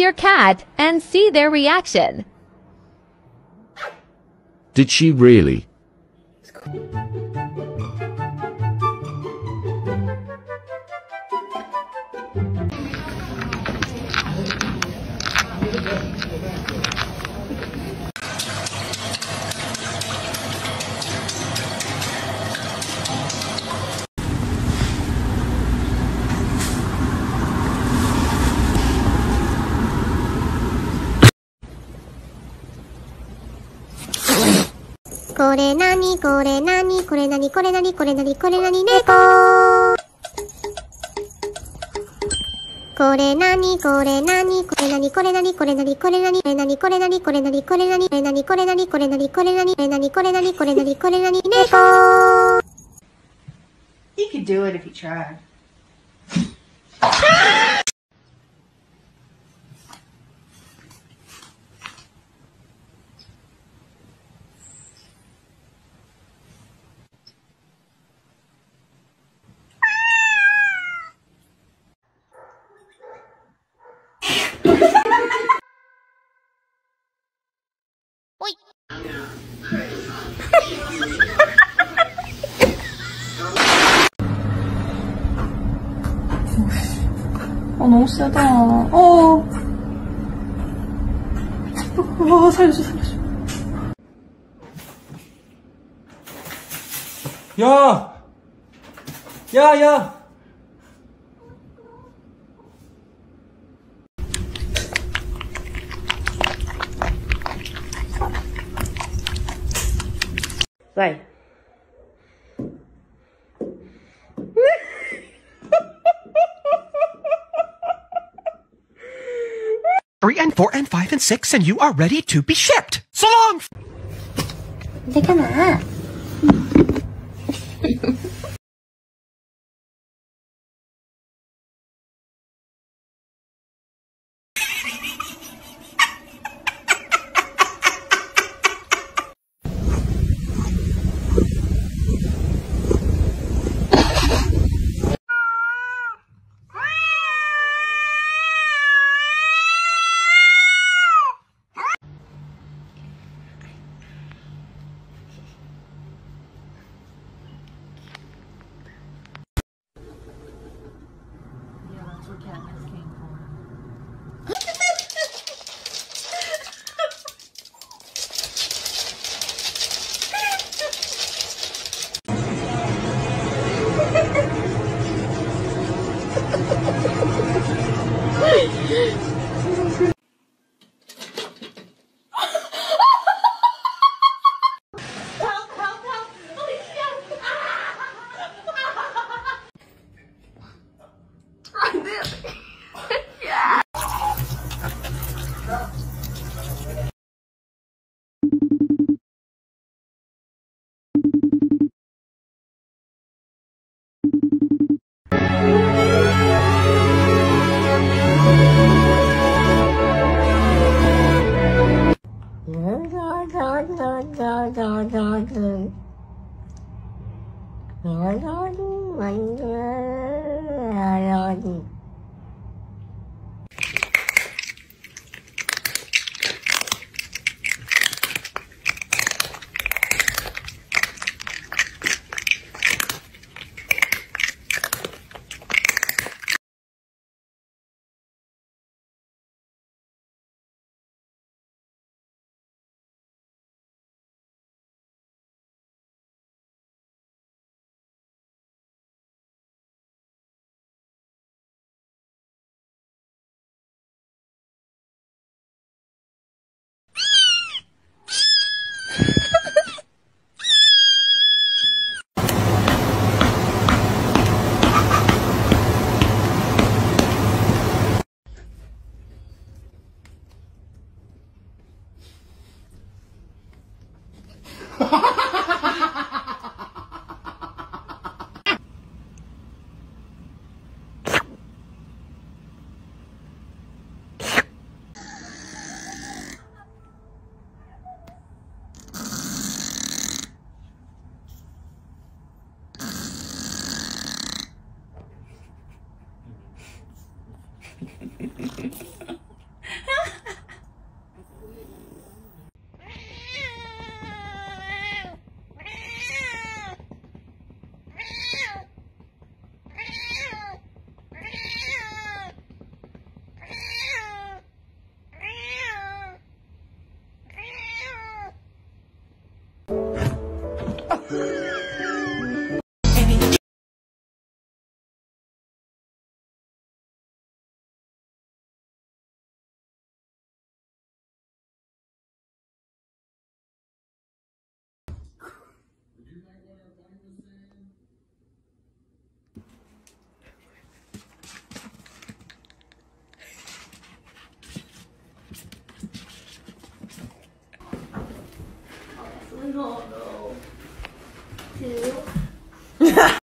your cat and see their reaction. Did she really? "これなにこれなにこれなにこれなにこれなにこれなに猫」「これなにこれなにこれなにこれなにこれなにこれなにこれなにこれなにこれなにこれなにこれなにこれなにこれなにこれなにこれなにこれなにこれなにこれなに猫」He could do it if he tried. 너무 세다. 어. 와, 살려줘, 살려줘. 야! 야, 야! Vai. Three and four and five and six, and you are ready to be shipped. So long! 되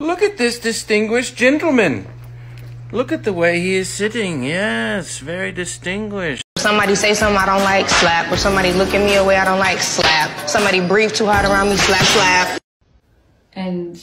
Look at this distinguished gentleman. Look at the way he is sitting. Yes, very distinguished. Somebody say something I don't like, slap. Or somebody look at me a way I don't like, slap. Somebody breathe too hard around me, slap, slap. And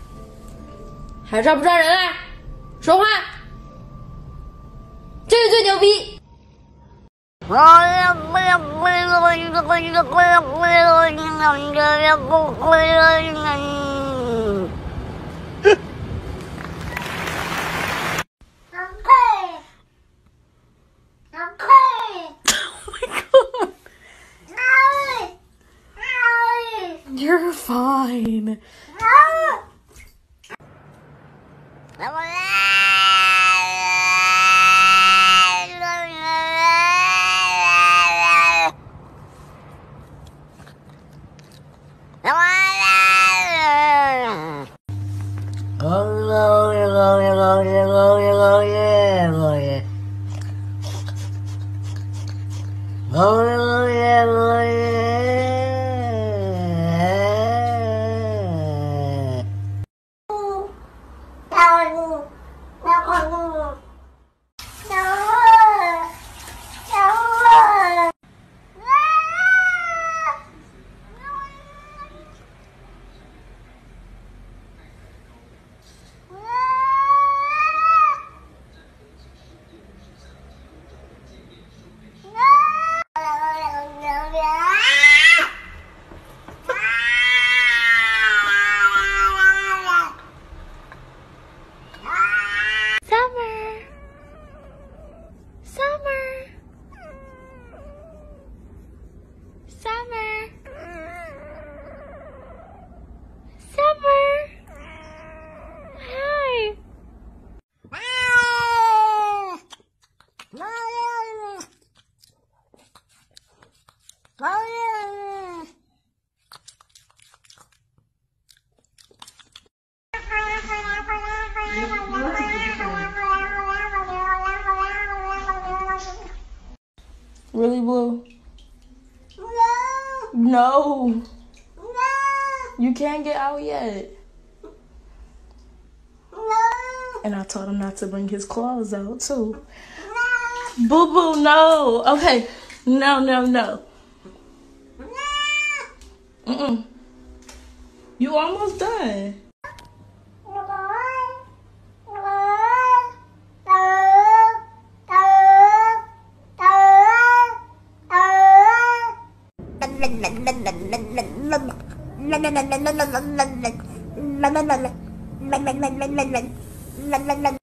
还抓不抓人啊？To bring his claws out, too. Boo boo, no. Okay. No, no, no. Mm-mm. You almost done.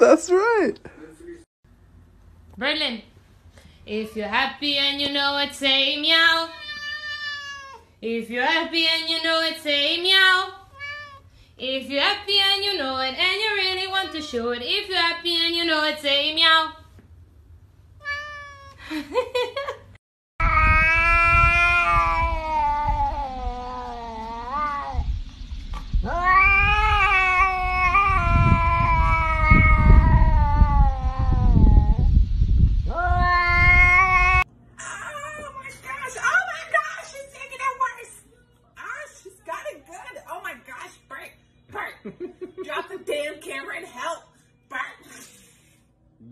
That's right. Berlin. If you're happy and you know it, say meow. If you're happy and you know it, say meow. If you're happy and you know it and you really want to show it, if you're happy and you know it, say meow. Oh my gosh. Oh my gosh. She's taking it worse. Ah, she's got it good. Oh my gosh. Bert. Bert. Drop the damn camera and help.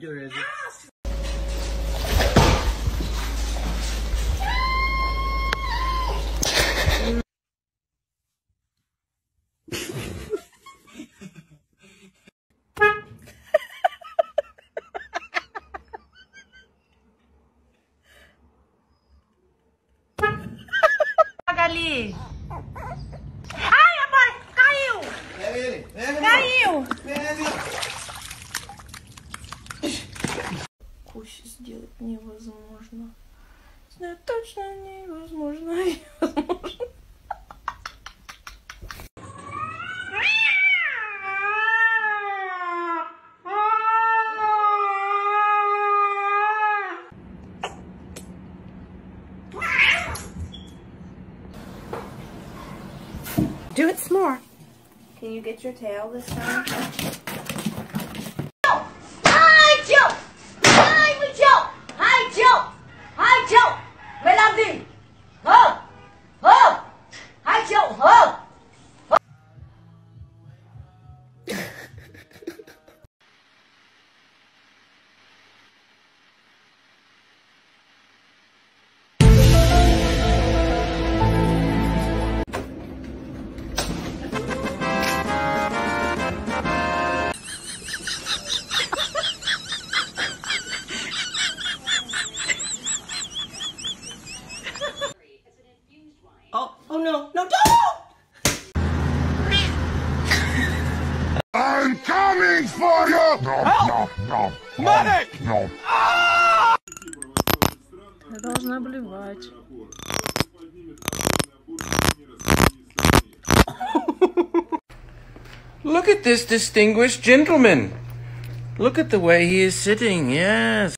Bert. Get Сделать точно невозможно. Невозможно. Do it some more. Can you get your tail this time? Distinguished gentleman. Look at the way he is sitting, yes.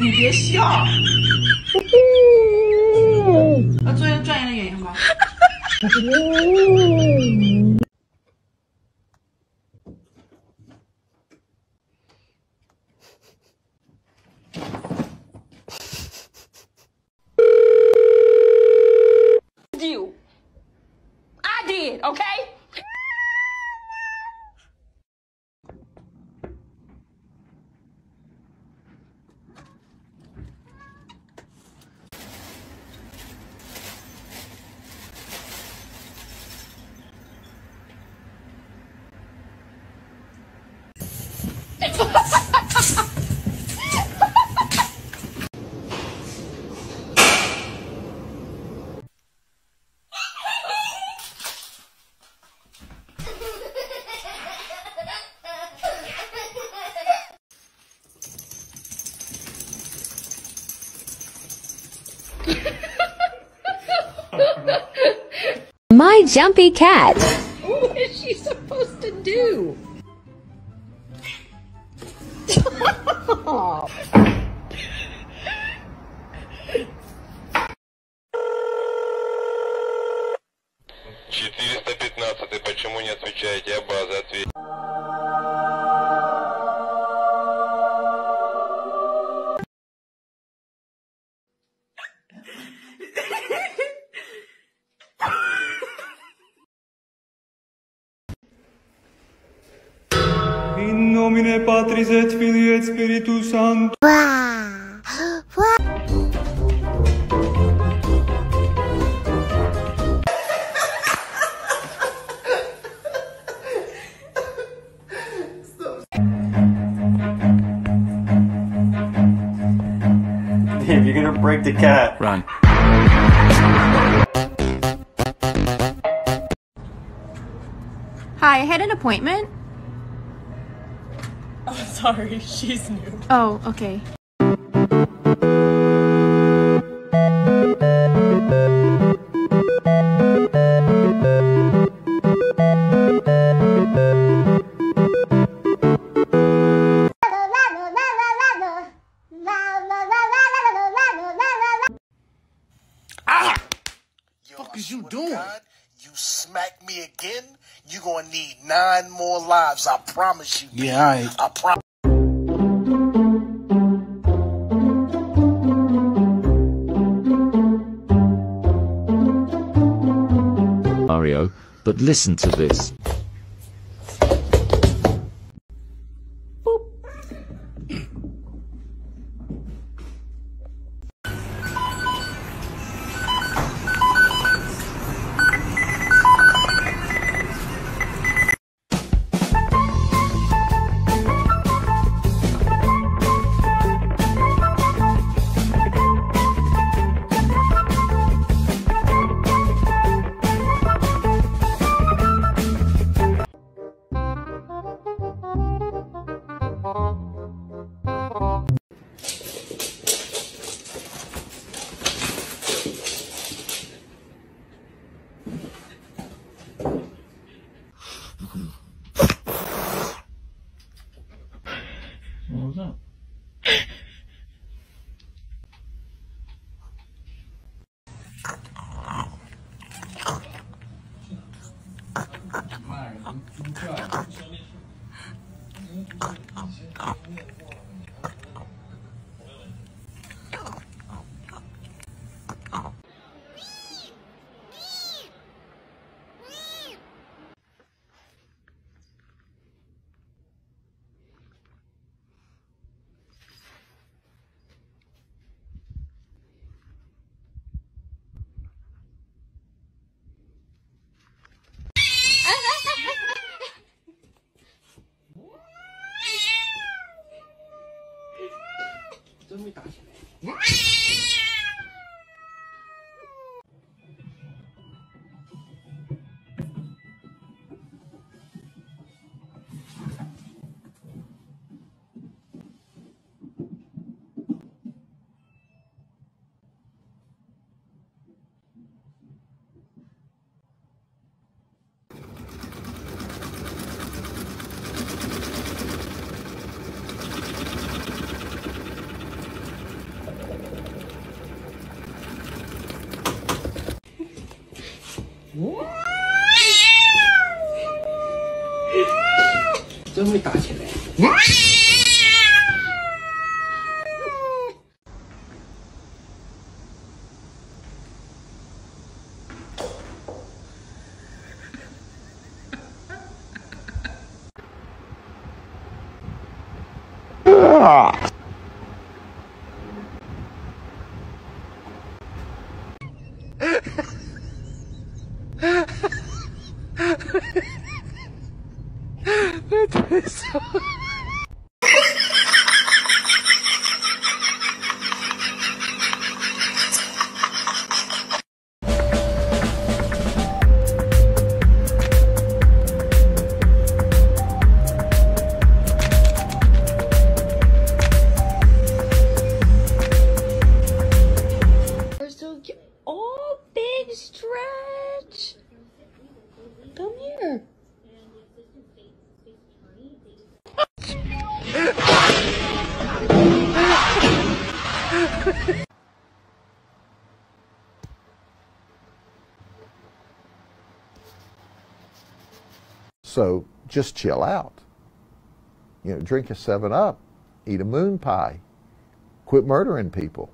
你别笑，要做一个专业的演员吧。jumpy cat. Nomine Patris et Filii et Spiritus Sanctus. Dave, you're gonna break the cat. Run. Hi, I had an appointment. Oh, sorry, she's new. Oh, okay. Ah! fuck is you doing? You smack me again, you gonna need nine more lives. I promise you. Yeah, alright. I promise. But listen to this. 人もいたわね。真会打起来。So just chill out. You know, drink a 7 Up, eat a moon pie, quit murdering people.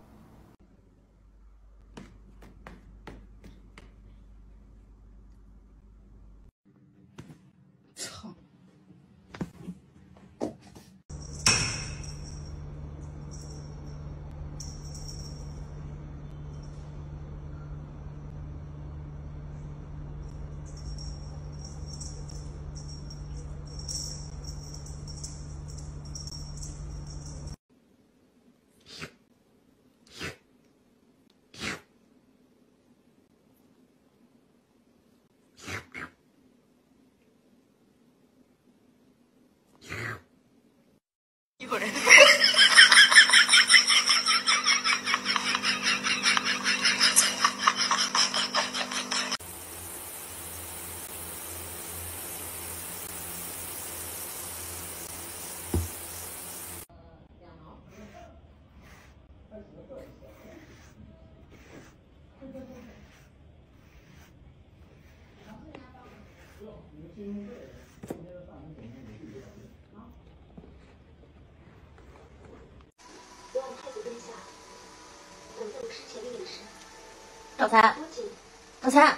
餐，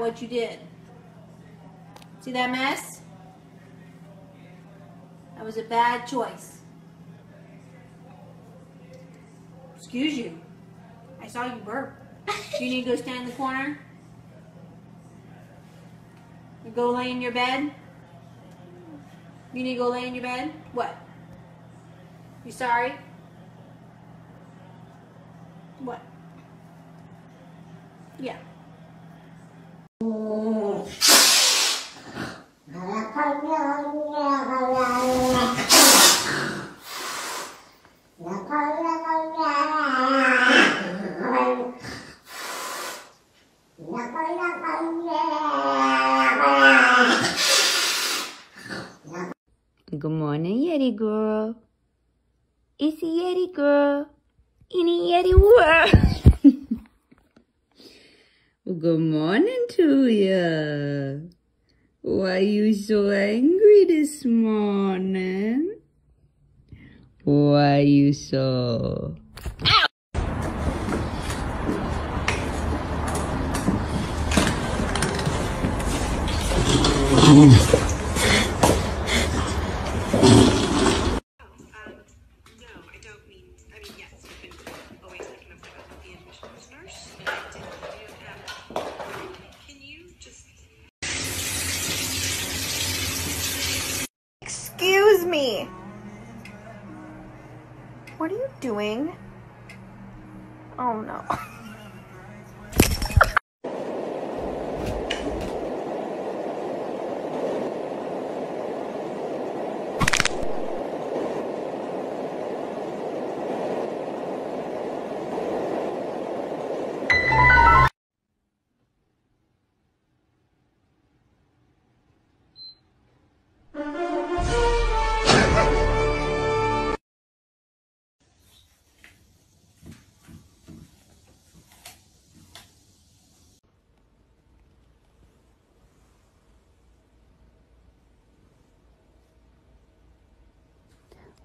what you did. See that mess? That was a bad choice. Excuse you. I saw you burp. You need to go stand in the corner? You go lay in your bed? You need to go lay in your bed? What? You sorry?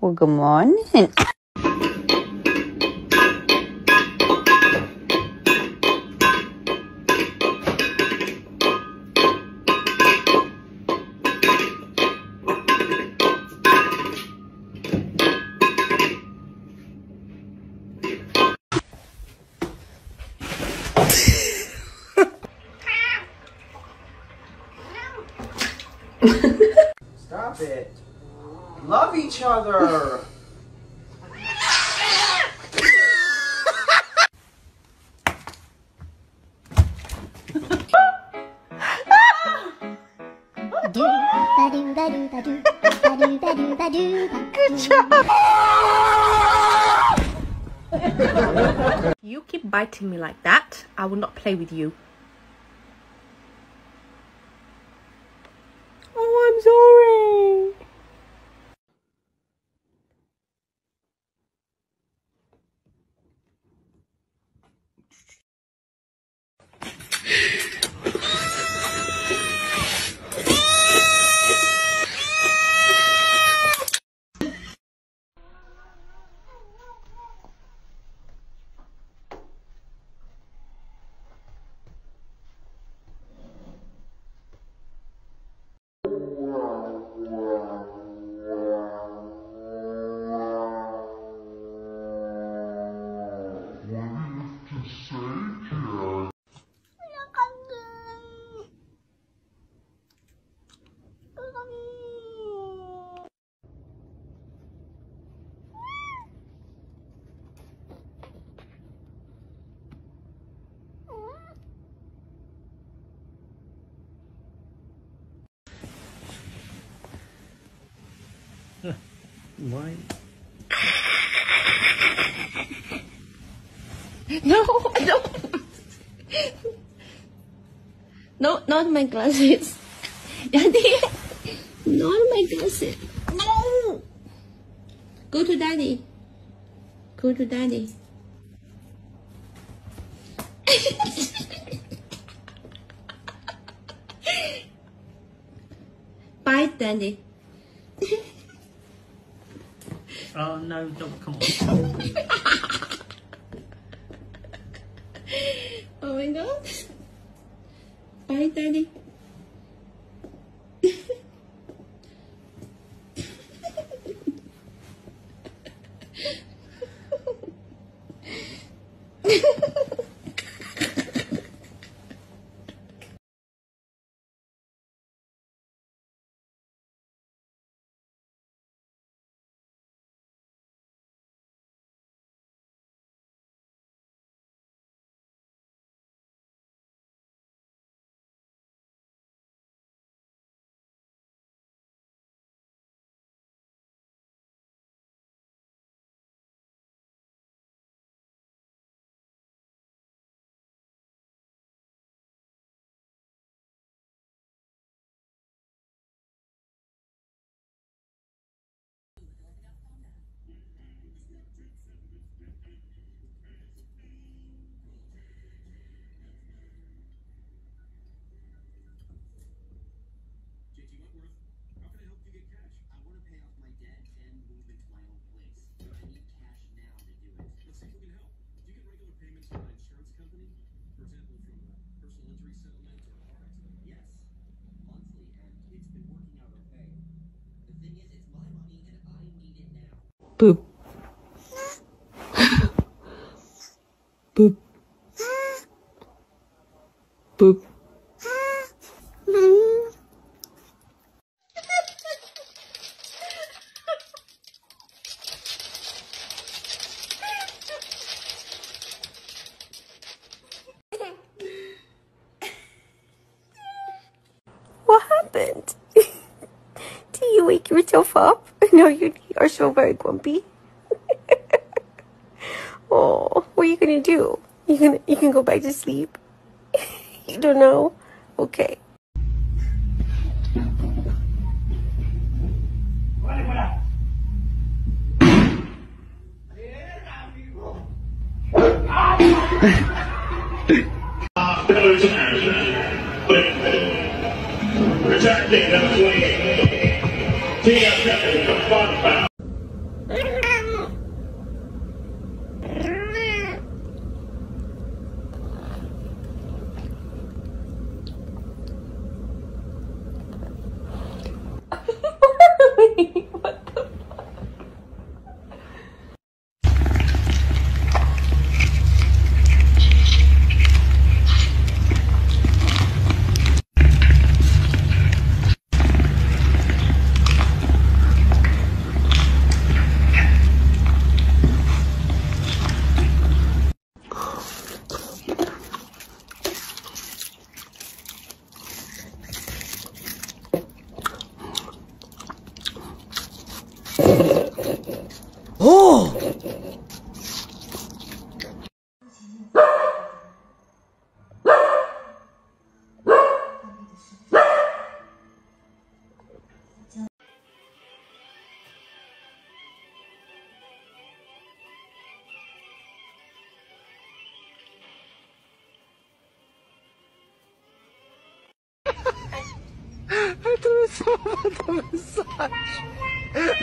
Well, good morning. Me like that, I will not play with you. Why? No, I don't. No, not my glasses. Daddy, not my glasses. No. Go to daddy. Go to daddy. Bye, daddy. No, come on. Oh my god. Bye, daddy. Boop. Boop. Boop. What happened? Did you wake yourself up? No, so very grumpy. oh, what are you gonna do? You can you can go back to sleep. you don't know? Okay. That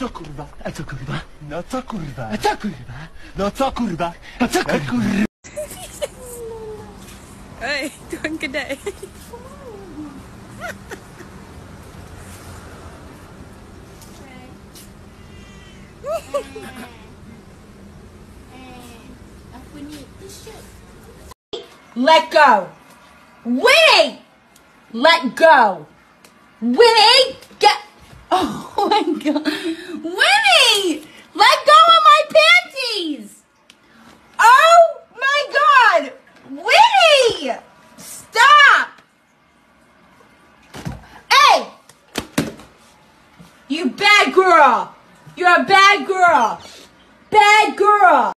Co kurwa? A co kurwa? No co kurwa? A co kurwa? No co kurwa? A co kurwa? Hey, doing good day. Let go. Winnie! Let go. Winnie! Get. Oh my god. Winnie! Let go of my panties! Oh my god! Winnie! Stop! Hey! You bad girl! You're a bad girl! Bad girl!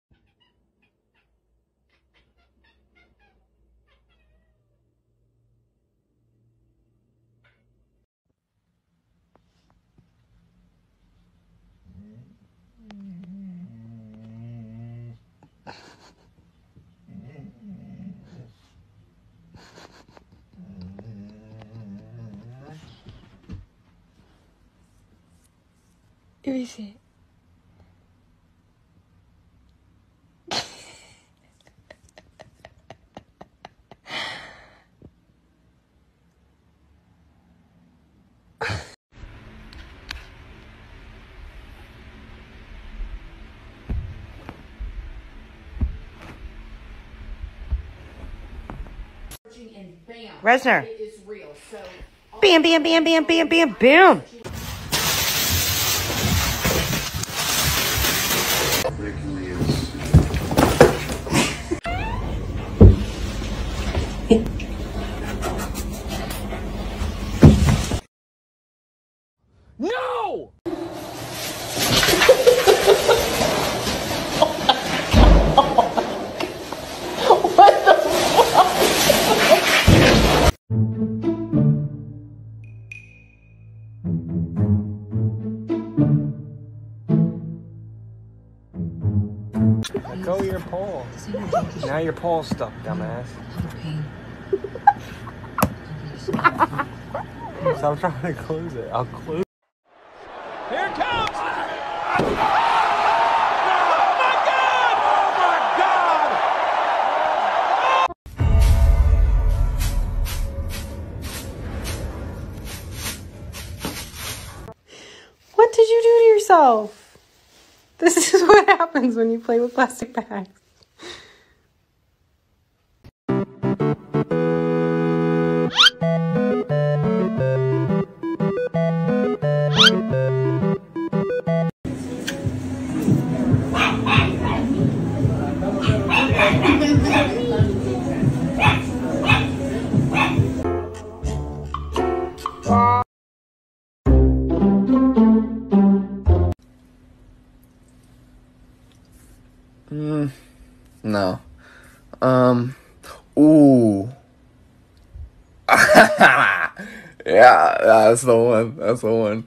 Let me see. Resner. Bam, bam, bam, bam, bam, bam, bam. Your pole's stuck, dumbass. Stop trying to close it. I'll close. Here it comes! Oh my god! Oh my god! What did you do to yourself? This is what happens when you play with plastic bags. That's the one. That's the one.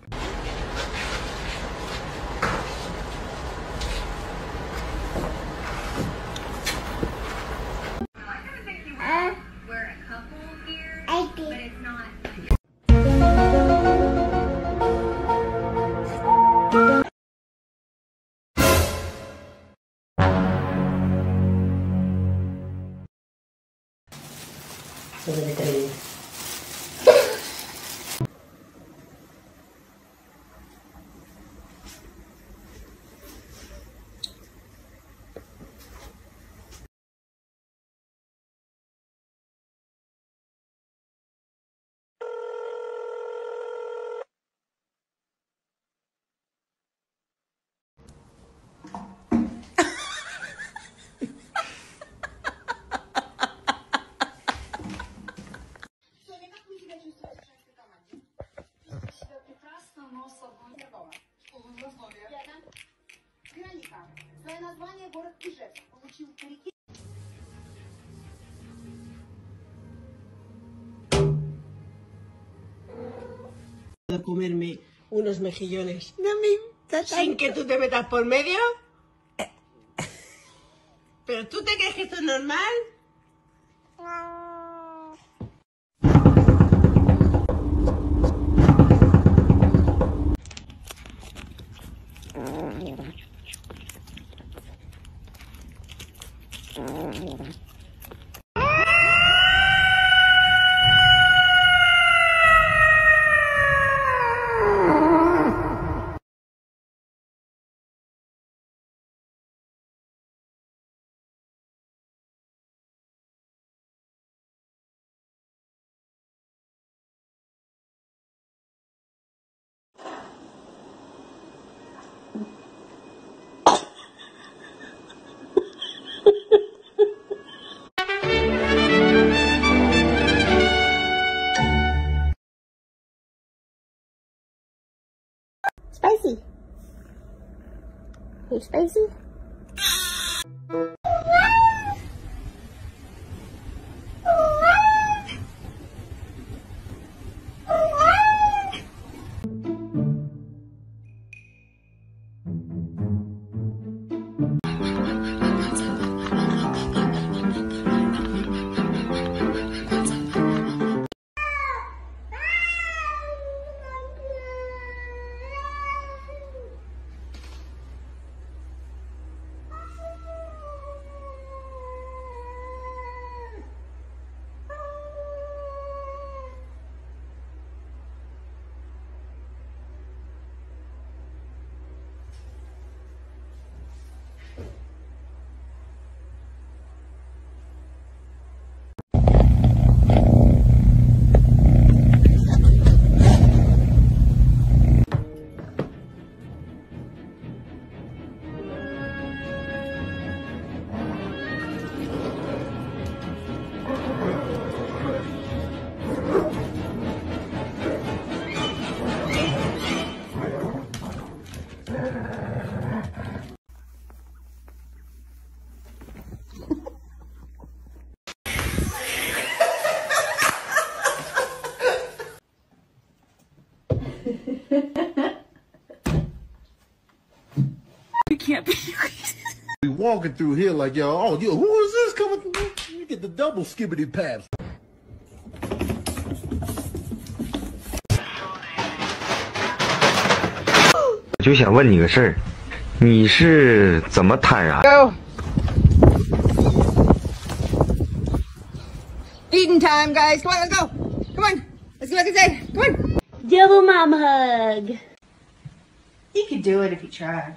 A comerme unos mejillones. Sin que tú te metas por medio. ¿Pero tú te crees que esto es normal? Spicy. You can't be. Be walking through here like yo, oh, yo, who is this coming? through? You get the double skibbity paps. 我就想问你个事儿，你是怎么坦然？ Eating time, guys. Come on, let's go. Come on. Let's see what I can say. Come on. Double mom hug. You could do it if you tried.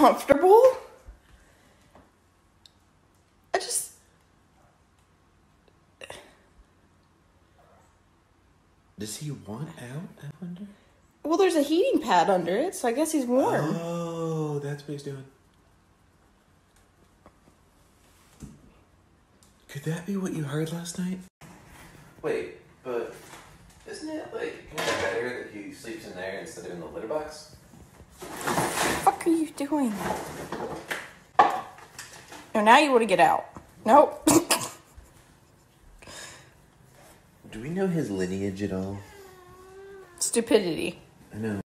comfortable? I just. Does he want out, I wonder? Well, there's a heating pad under it, so I guess he's warm. Oh, that's what he's doing. Could that be what you heard last night? Wait, but isn't it like kind of better that he sleeps in there instead of in the litter box? Oh, What fuck are you doing? No, now you want to get out. Nope. Do we know his lineage at all? Stupidity. I know.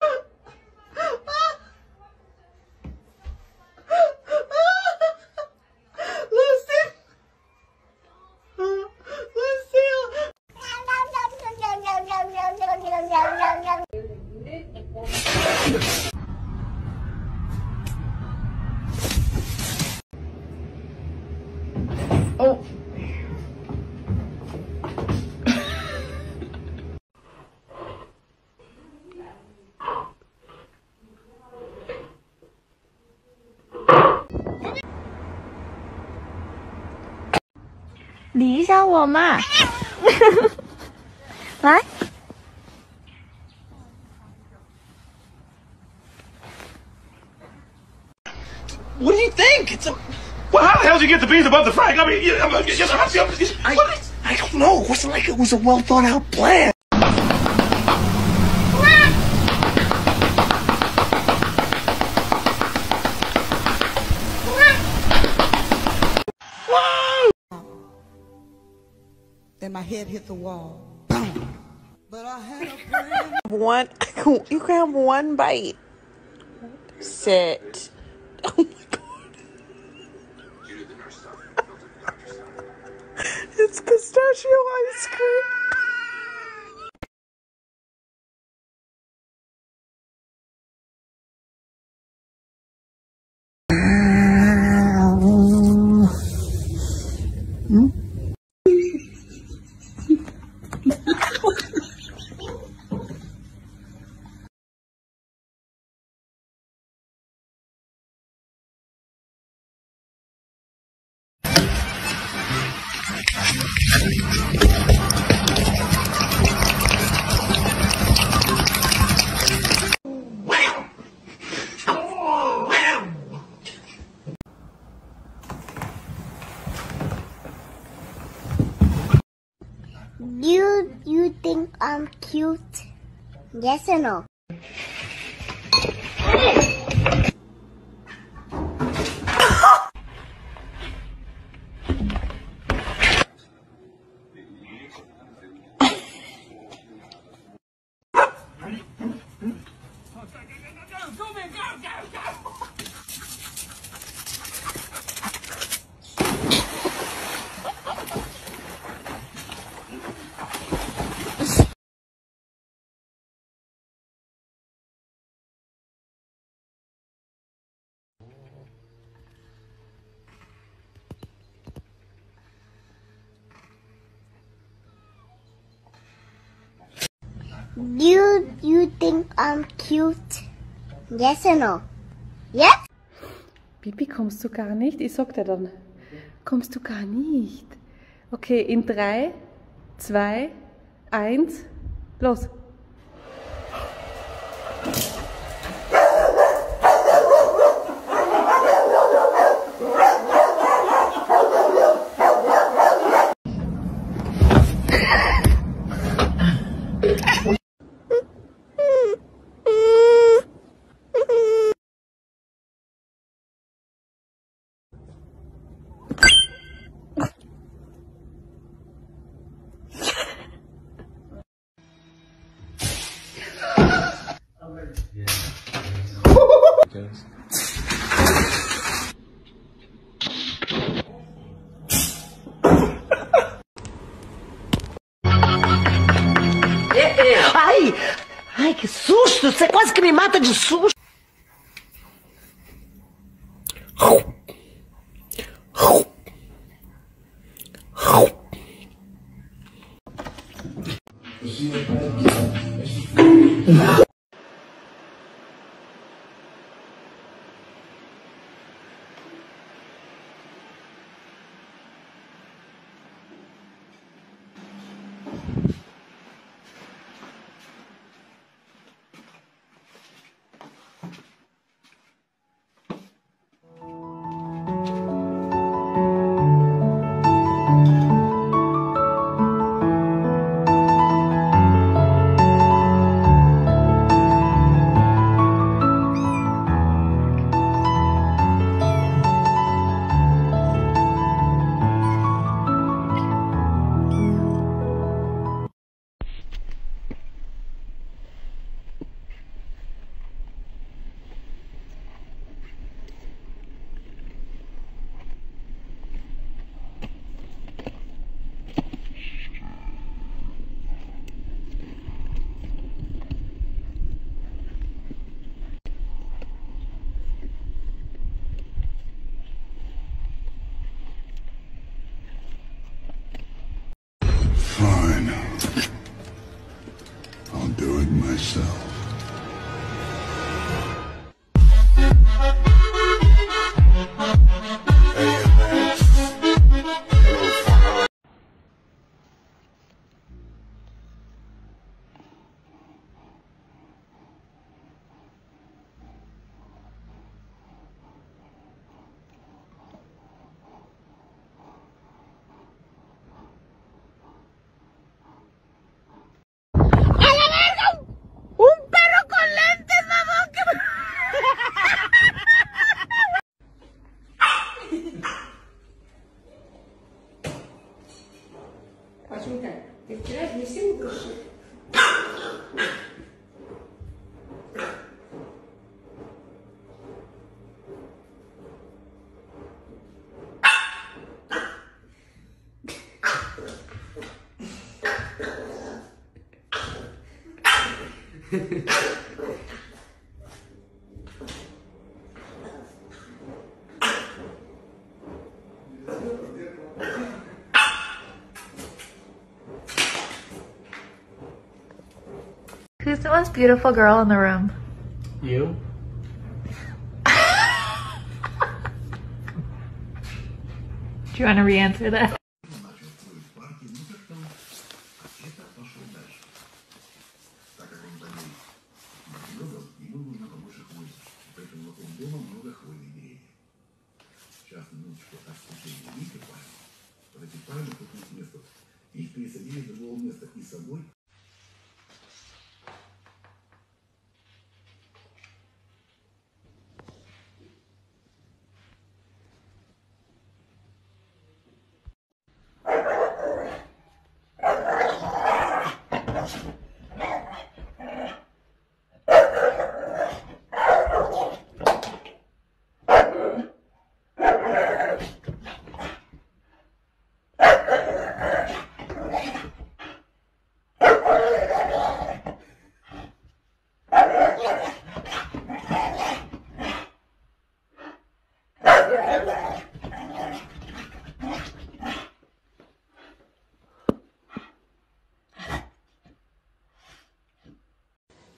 理一下我嘛。来 you get the beans above the frying? I mean, you, I'm, I, I don't know. It wasn't like it was a well thought out plan. Then my head hit the wall. But I had a one, you can have one bite. Sit. it's pistachio ice cream. I'm cute? Yes or no? You you think I'm cute? Yes or no? Yes? Bibi, kommst du gar nicht? Ich sag dir dann. Kommst du gar nicht? Okay, in drei, zwei, Eins, los. Quase que me mata de susto! Who's the most beautiful girl in the room? You? Do you want to re-answer that?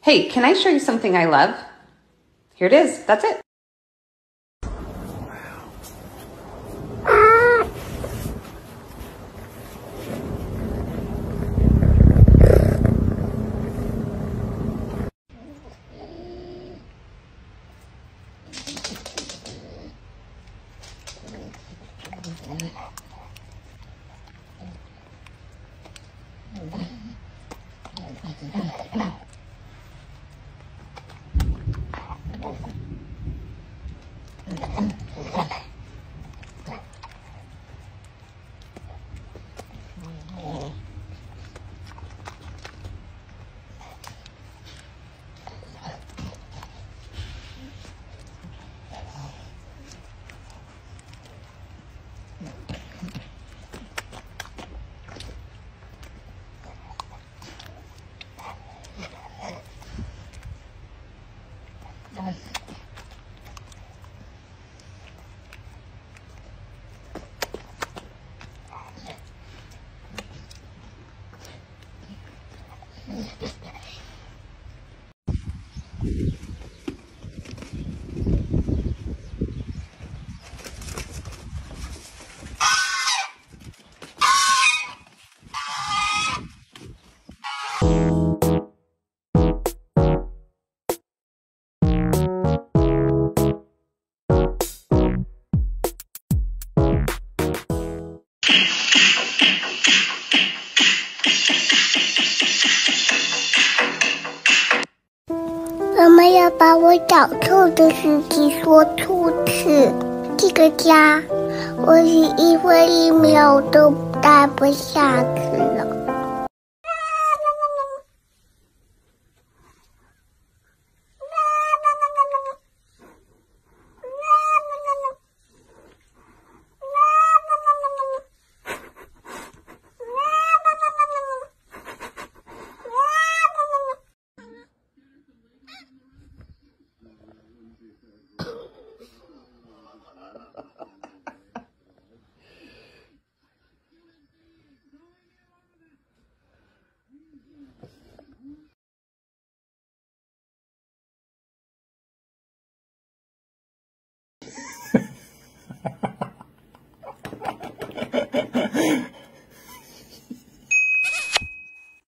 Hey, can I show you something I love? Here it is. That's it. 小兔的事情说兔子。这个家，我是一分一秒都待不下去了。